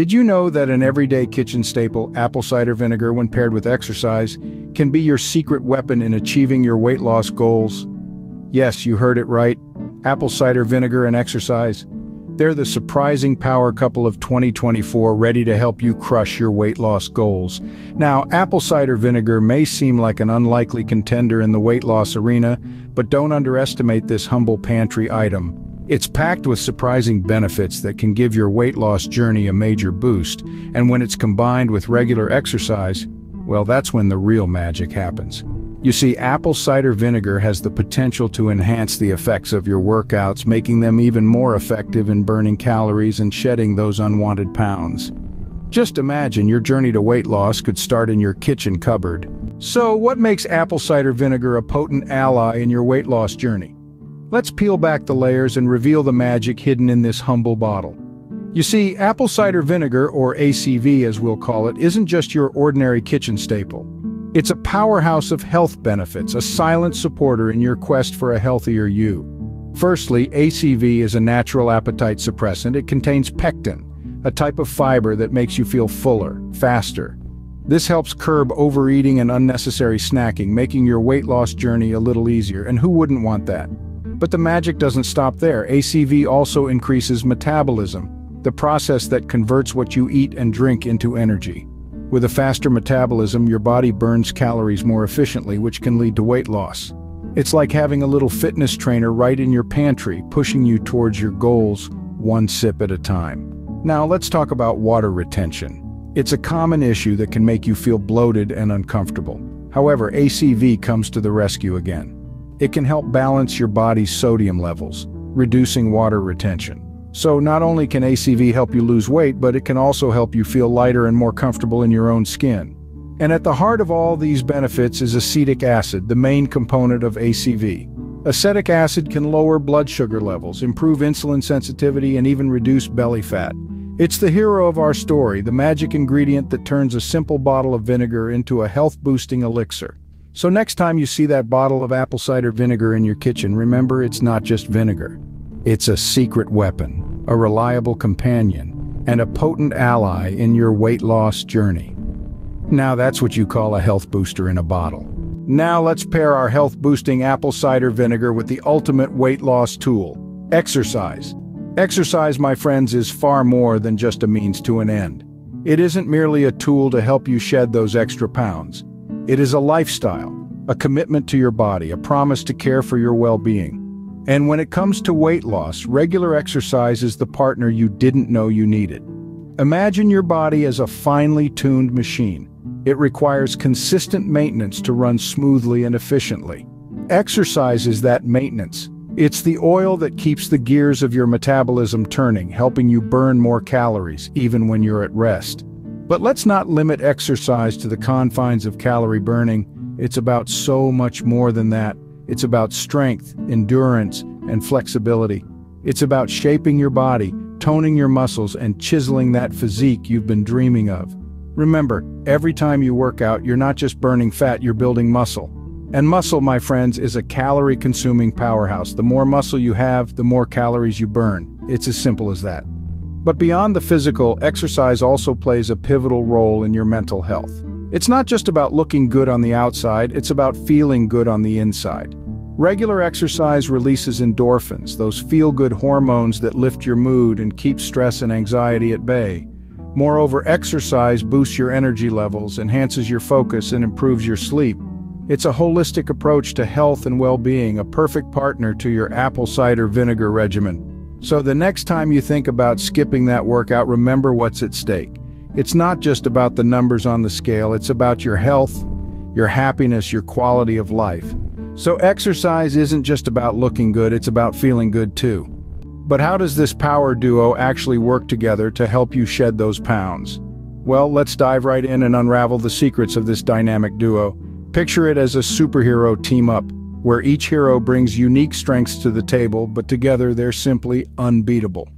Did you know that an everyday kitchen staple, apple cider vinegar, when paired with exercise, can be your secret weapon in achieving your weight loss goals? Yes, you heard it right. Apple cider vinegar and exercise. They're the surprising power couple of 2024 ready to help you crush your weight loss goals. Now, apple cider vinegar may seem like an unlikely contender in the weight loss arena, but don't underestimate this humble pantry item. It's packed with surprising benefits that can give your weight loss journey a major boost, and when it's combined with regular exercise, well, that's when the real magic happens. You see, apple cider vinegar has the potential to enhance the effects of your workouts, making them even more effective in burning calories and shedding those unwanted pounds. Just imagine your journey to weight loss could start in your kitchen cupboard. So, what makes apple cider vinegar a potent ally in your weight loss journey? Let's peel back the layers and reveal the magic hidden in this humble bottle. You see, apple cider vinegar, or ACV as we'll call it, isn't just your ordinary kitchen staple. It's a powerhouse of health benefits, a silent supporter in your quest for a healthier you. Firstly, ACV is a natural appetite suppressant. It contains pectin, a type of fiber that makes you feel fuller, faster. This helps curb overeating and unnecessary snacking, making your weight loss journey a little easier, and who wouldn't want that? But the magic doesn't stop there. ACV also increases metabolism, the process that converts what you eat and drink into energy. With a faster metabolism, your body burns calories more efficiently, which can lead to weight loss. It's like having a little fitness trainer right in your pantry, pushing you towards your goals one sip at a time. Now let's talk about water retention. It's a common issue that can make you feel bloated and uncomfortable. However, ACV comes to the rescue again. It can help balance your body's sodium levels, reducing water retention. So not only can ACV help you lose weight, but it can also help you feel lighter and more comfortable in your own skin. And at the heart of all these benefits is acetic acid, the main component of ACV. Acetic acid can lower blood sugar levels, improve insulin sensitivity, and even reduce belly fat. It's the hero of our story, the magic ingredient that turns a simple bottle of vinegar into a health-boosting elixir. So next time you see that bottle of apple cider vinegar in your kitchen, remember it's not just vinegar. It's a secret weapon, a reliable companion, and a potent ally in your weight loss journey. Now that's what you call a health booster in a bottle. Now let's pair our health-boosting apple cider vinegar with the ultimate weight loss tool, exercise. Exercise, my friends, is far more than just a means to an end. It isn't merely a tool to help you shed those extra pounds. It is a lifestyle, a commitment to your body, a promise to care for your well-being. And when it comes to weight loss, regular exercise is the partner you didn't know you needed. Imagine your body as a finely tuned machine. It requires consistent maintenance to run smoothly and efficiently. Exercise is that maintenance. It's the oil that keeps the gears of your metabolism turning, helping you burn more calories, even when you're at rest. But let's not limit exercise to the confines of calorie burning. It's about so much more than that. It's about strength, endurance, and flexibility. It's about shaping your body, toning your muscles, and chiseling that physique you've been dreaming of. Remember, every time you work out, you're not just burning fat, you're building muscle. And muscle, my friends, is a calorie-consuming powerhouse. The more muscle you have, the more calories you burn. It's as simple as that. But beyond the physical, exercise also plays a pivotal role in your mental health. It's not just about looking good on the outside, it's about feeling good on the inside. Regular exercise releases endorphins, those feel-good hormones that lift your mood and keep stress and anxiety at bay. Moreover, exercise boosts your energy levels, enhances your focus, and improves your sleep. It's a holistic approach to health and well-being, a perfect partner to your apple cider vinegar regimen. So the next time you think about skipping that workout, remember what's at stake. It's not just about the numbers on the scale, it's about your health, your happiness, your quality of life. So exercise isn't just about looking good, it's about feeling good too. But how does this power duo actually work together to help you shed those pounds? Well, let's dive right in and unravel the secrets of this dynamic duo. Picture it as a superhero team-up, where each hero brings unique strengths to the table, but together they're simply unbeatable.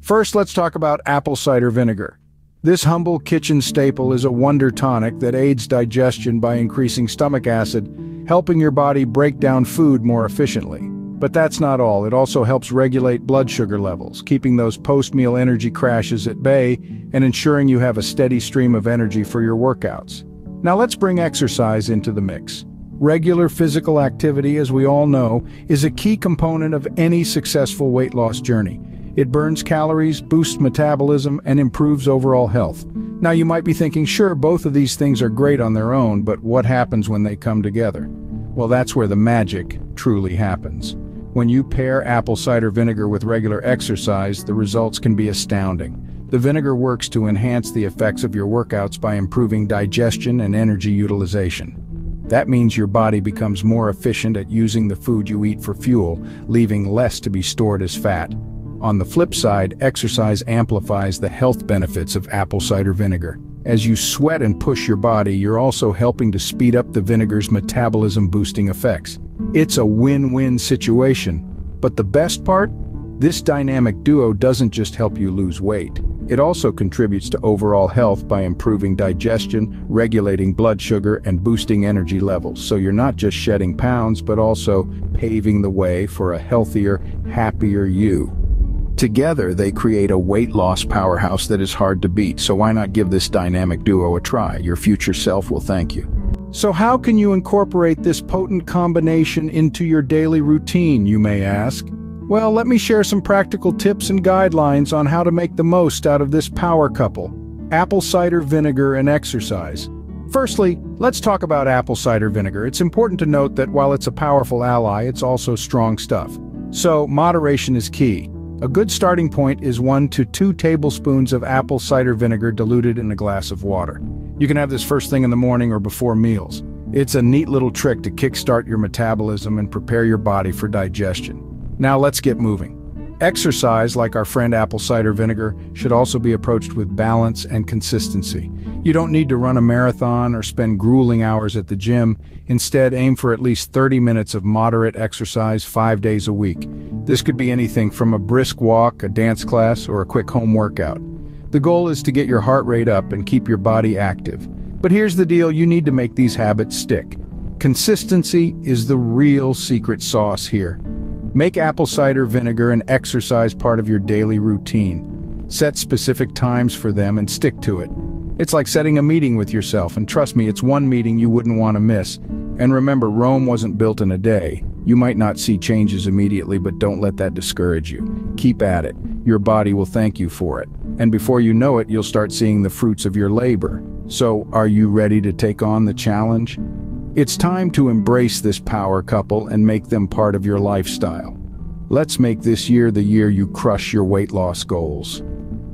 First, let's talk about apple cider vinegar. This humble kitchen staple is a wonder tonic that aids digestion by increasing stomach acid helping your body break down food more efficiently. But that's not all, it also helps regulate blood sugar levels, keeping those post-meal energy crashes at bay and ensuring you have a steady stream of energy for your workouts. Now let's bring exercise into the mix. Regular physical activity, as we all know, is a key component of any successful weight loss journey. It burns calories, boosts metabolism, and improves overall health. Now you might be thinking, sure, both of these things are great on their own, but what happens when they come together? Well, that's where the magic truly happens. When you pair apple cider vinegar with regular exercise, the results can be astounding. The vinegar works to enhance the effects of your workouts by improving digestion and energy utilization. That means your body becomes more efficient at using the food you eat for fuel, leaving less to be stored as fat. On the flip side, exercise amplifies the health benefits of apple cider vinegar. As you sweat and push your body, you're also helping to speed up the vinegar's metabolism-boosting effects. It's a win-win situation. But the best part? This dynamic duo doesn't just help you lose weight. It also contributes to overall health by improving digestion, regulating blood sugar, and boosting energy levels. So you're not just shedding pounds, but also paving the way for a healthier, happier you. Together, they create a weight loss powerhouse that is hard to beat, so why not give this dynamic duo a try? Your future self will thank you. So how can you incorporate this potent combination into your daily routine, you may ask? Well, let me share some practical tips and guidelines on how to make the most out of this power couple, apple cider vinegar and exercise. Firstly, let's talk about apple cider vinegar. It's important to note that while it's a powerful ally, it's also strong stuff. So, moderation is key. A good starting point is 1 to 2 tablespoons of apple cider vinegar diluted in a glass of water. You can have this first thing in the morning or before meals. It's a neat little trick to kickstart your metabolism and prepare your body for digestion. Now let's get moving. Exercise, like our friend apple cider vinegar, should also be approached with balance and consistency. You don't need to run a marathon or spend grueling hours at the gym. Instead, aim for at least 30 minutes of moderate exercise five days a week. This could be anything from a brisk walk, a dance class, or a quick home workout. The goal is to get your heart rate up and keep your body active. But here's the deal, you need to make these habits stick. Consistency is the real secret sauce here. Make apple cider vinegar an exercise part of your daily routine. Set specific times for them and stick to it. It's like setting a meeting with yourself, and trust me, it's one meeting you wouldn't want to miss. And remember, Rome wasn't built in a day. You might not see changes immediately, but don't let that discourage you. Keep at it. Your body will thank you for it. And before you know it, you'll start seeing the fruits of your labor. So, are you ready to take on the challenge? It's time to embrace this power couple and make them part of your lifestyle. Let's make this year the year you crush your weight loss goals.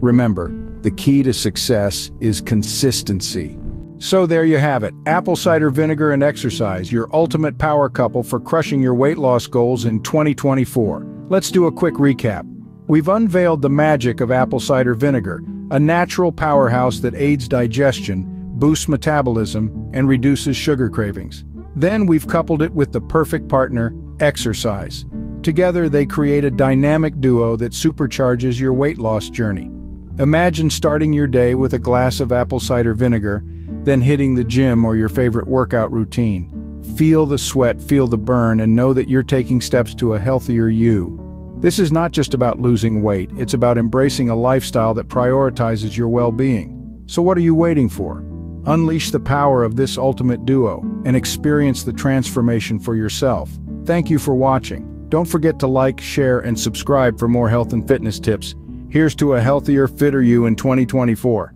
Remember, the key to success is consistency. So there you have it, apple cider vinegar and exercise, your ultimate power couple for crushing your weight loss goals in 2024. Let's do a quick recap. We've unveiled the magic of apple cider vinegar, a natural powerhouse that aids digestion, boosts metabolism, and reduces sugar cravings. Then we've coupled it with the perfect partner, exercise. Together they create a dynamic duo that supercharges your weight loss journey. Imagine starting your day with a glass of apple cider vinegar, then hitting the gym or your favorite workout routine. Feel the sweat, feel the burn, and know that you're taking steps to a healthier you. This is not just about losing weight, it's about embracing a lifestyle that prioritizes your well-being. So what are you waiting for? Unleash the power of this ultimate duo and experience the transformation for yourself. Thank you for watching. Don't forget to like, share, and subscribe for more health and fitness tips. Here's to a healthier, fitter you in 2024.